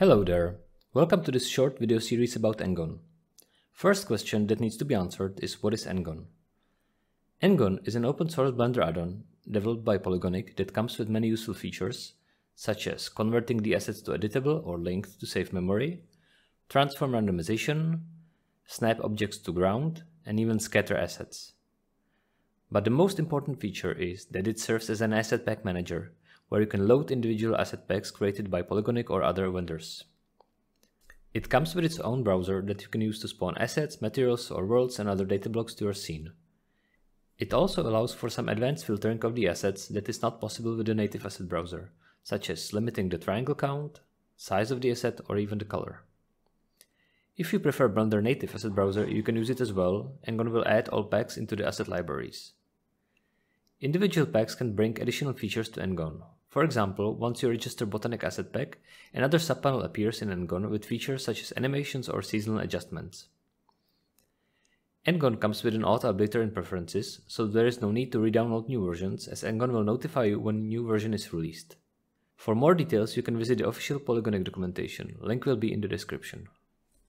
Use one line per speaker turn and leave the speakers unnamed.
Hello there. Welcome to this short video series about engon. First question that needs to be answered is what is engon? engon is an open source Blender add-on developed by polygoniq that comes with many useful features, such as converting the assets to editable or linked to save memory, transform randomization, snap objects to ground, and even scatter assets. But the most important feature is that it serves as an asset pack manager where you can load individual asset packs created by polygoniq or other vendors. It comes with its own browser that you can use to spawn assets, materials or worlds and other data blocks to your scene. It also allows for some advanced filtering of the assets that is not possible with the native asset browser, such as limiting the triangle count, size of the asset or even the color. If you prefer Blender native asset browser, you can use it as well, engon will add all packs into the asset libraries. Individual packs can bring additional features to engon, for example, once you register botaniq Asset Pack, another subpanel appears in engon with features such as animations or seasonal adjustments. engon comes with an auto updater in preferences, so there is no need to re-download new versions as engon will notify you when a new version is released. For more details you can visit the official polygoniq documentation, link will be in the description.